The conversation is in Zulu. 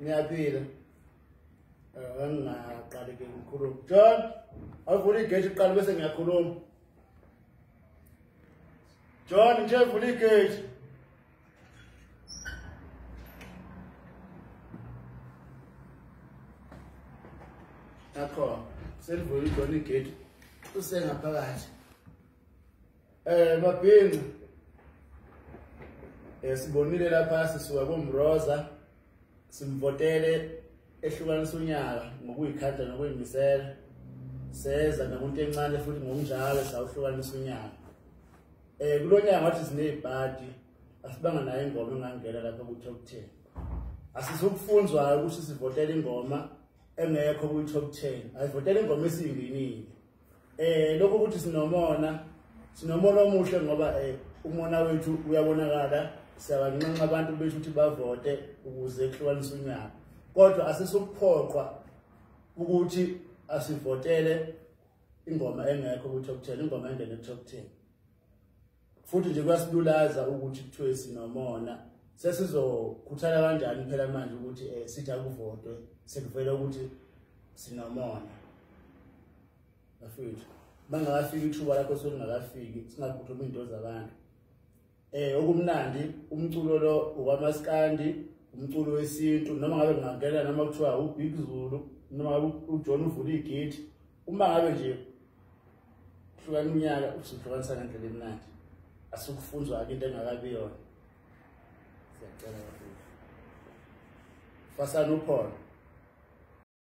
Niyaphila. Eh ngingaqali ke ngikhuluma. John, awuvula igate uqala bese ngiyakhuluma. John, nje vula igate. Akho, selivula iJohn igate. Usengaphakathi. Eh mabhinqa. Eh sibonile lapha sisuka komroza simvotele ehlukanisa unyaka ngokuyikhanda nokuyimisela seza namuntu encane futhi ngokunjalo sawuhlukanisa unyaka. Eh kulonyaka ngathi sinezibhadi asibanga nayo ingoma engangena lapha ku top 10 asisukufunzwa ukuthi sivotele ingoma engekho ku top 10 ayivotele ingoma esiyingenile eh lokho ukuthi sinomona sinomona omuhle ngoba eh umona wethu uyabonakala. Siyabanqanqa abantu bethu ukuthi bavote ukuze kuhlukanise unyaka kodwa asisukuphoqwa ukuthi asivotele ingoma engekho ku top 10 ingoma engene ku top 10 futhi nje kuyasilulaza ukuthi kuthiwe sinomona. Sesizokhuthala kanjani phela manje ukuthi eh sithi akuvotwe sekuvela ukuthi sinomona? Bafethu bangakafiki ithuba lakho solingakafiki singakhulumi into zabantu eh okumnandi umculo lo ukwamaskandi umculo wesintu noma ngabe ngingangena noma kuthiwa uBig Zulu noma ngabe uJohn uvula igate uma ngabe nje hlukana iminyaka usihlukanisa ngendlela emnandi asikufunzwa into engakabi yona. Siyacela bafethu fasana upholo